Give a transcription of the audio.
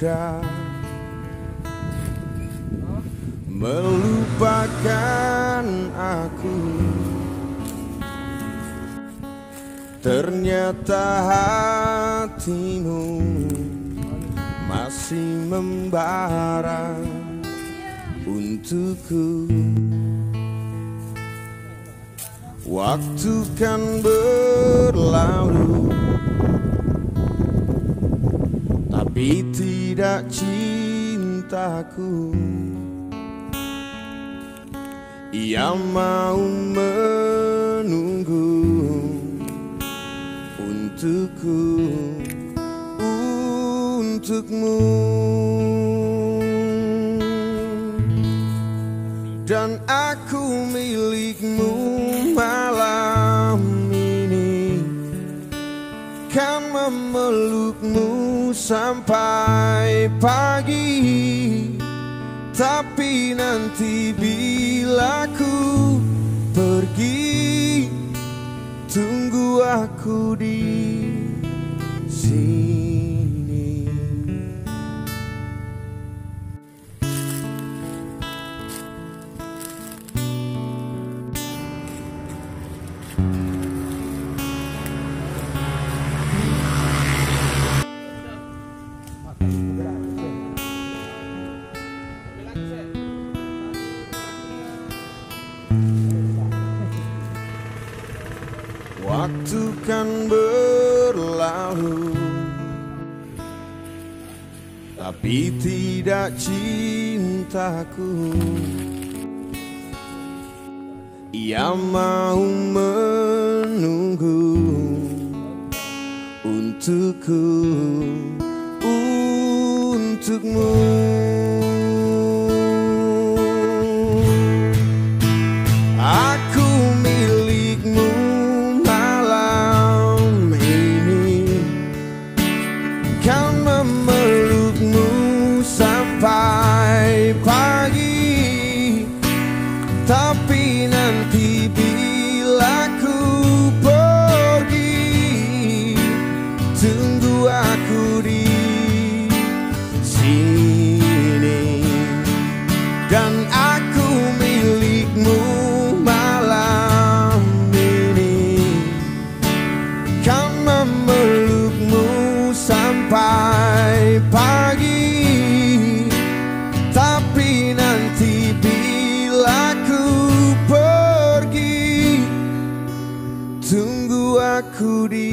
mudah melupakan aku. Ternyata hatimu masih membara untukku. Waktu kan berlalu Tapi tidak cintaku. Ia mau menunggu Untukku Untukmu. Dan aku milikmu malam Kan memelukmu sampai pagi. Tapi nanti bila ku pergi Tunggu aku di sini Waktu kan berlalu Tapi tidak cintaku. Ia mau menunggu Untukku Untukmu. Aku milikmu malam ini. Kan memelukmu sampai pagi. Tapi nanti bila ku pergi Tunggu aku di sini Dan aku milikmu malam ini. Kan memelukmu sampai pagi. Tapi nanti bila ku pergi Tunggu aku di